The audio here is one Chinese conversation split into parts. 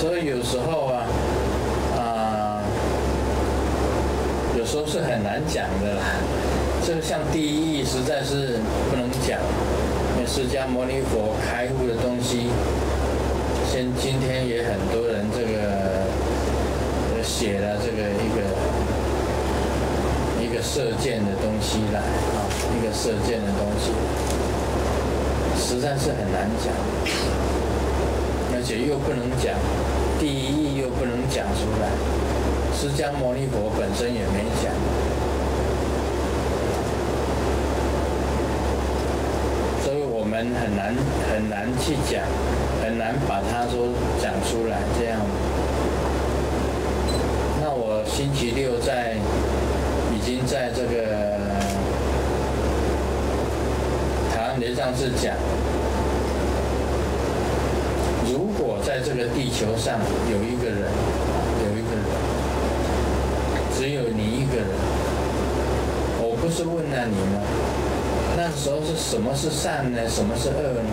所以有时候啊，啊、有时候是很难讲的啦。这个像第一义实在是不能讲，因为释迦牟尼佛开悟的东西，现今天也很多人这个写了这个一个一个射箭的东西来啊，一个射箭的东西，实在是很难讲，而且又不能讲，第一义又不能讲出来，释迦牟尼佛本身也没讲。所以我们很难很难去讲，很难把它说讲出来这样。那我星期六在已经在这个台湾雷上是讲，在这个地球上有一个人，有一个人，只有你一个人，我不是问了你吗？那时候是什么是善呢？什么是恶呢？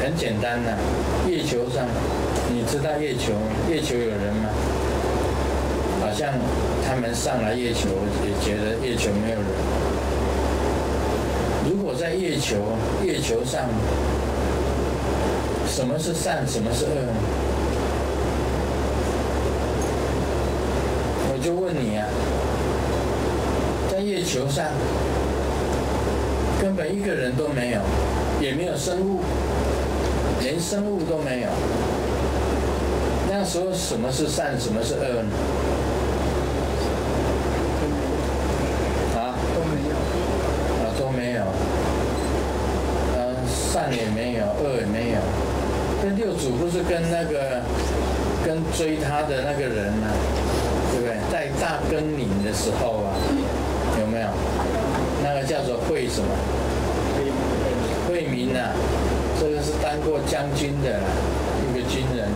很简单呐、月球上，你知道月球？月球有人吗？好像他们上来月球也觉得月球没有人。在月球，月球上，什么是善？什么是恶？我就问你啊，在月球上根本一个人都没有，也没有生物，连生物都没有。那时候什么是善，什么是恶呢？啊？都没有。啊，都没有。呃，也没有，恶也没有。那六祖不是跟那个跟追他的那个人呢、对不对？在大更岭的时候啊，有没有？那个叫做惠什么？惠民啊、这个是当过将军的，一个军人。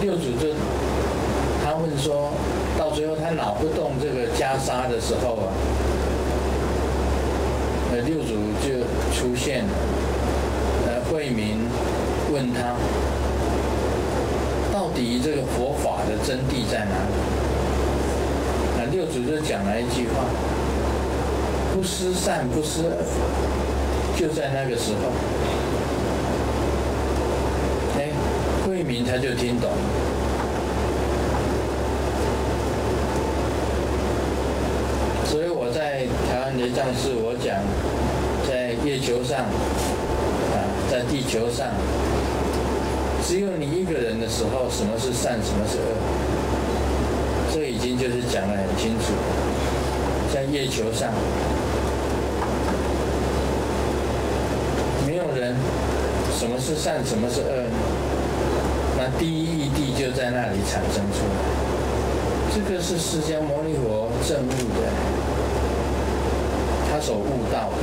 六祖就他问说，到最后他脑不动这个袈裟的时候啊，呃，六祖就出现了，呃，惠民问他，到底这个佛法的真谛在哪里？那六祖就讲了一句话：不思善，不思恶，就在那个时候。哎，惠民他就听懂了。所以我在台湾的战士，我讲在月球上，在地球上，只有你一个人的时候，什么是善，什么是恶，这已经就是讲得很清楚。在月球上，没有人，什么是善，什么是恶？那第一义谛就在那里产生出来。这个是释迦牟尼佛证悟的，他所悟到的，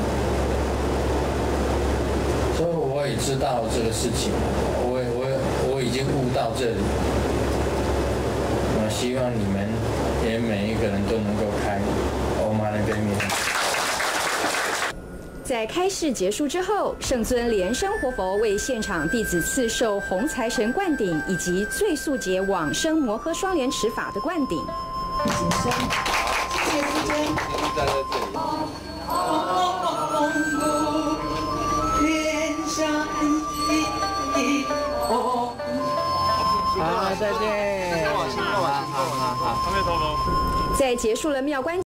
我也知道这个事情，我我我已经悟到这里，我希望你们也每一个人都能够开欧玛那边面。在开示结束之后，圣尊莲生活佛为现场弟子赐授红财神灌顶以及最速劫往生摩诃双莲持法的灌顶。谢谢师尊。再见。好好好好好。在结束了妙观。